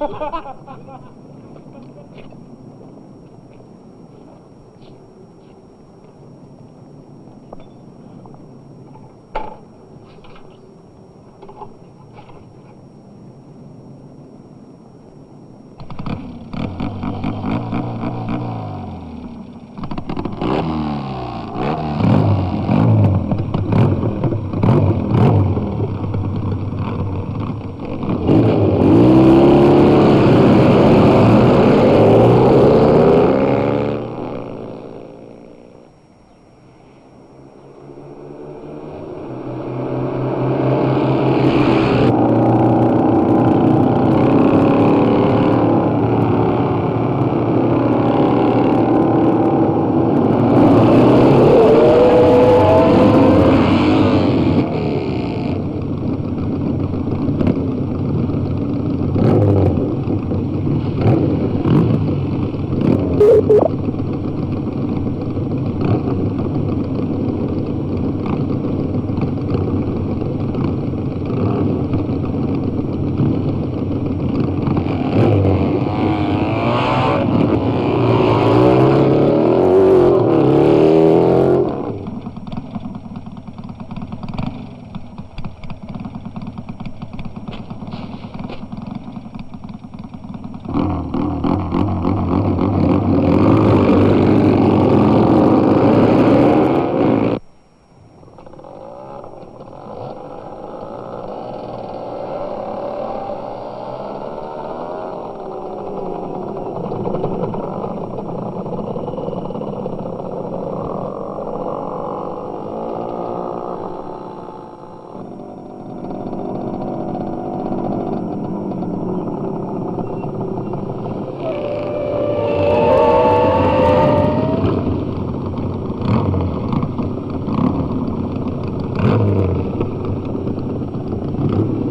Ha, ha, ha, ha, ha. you.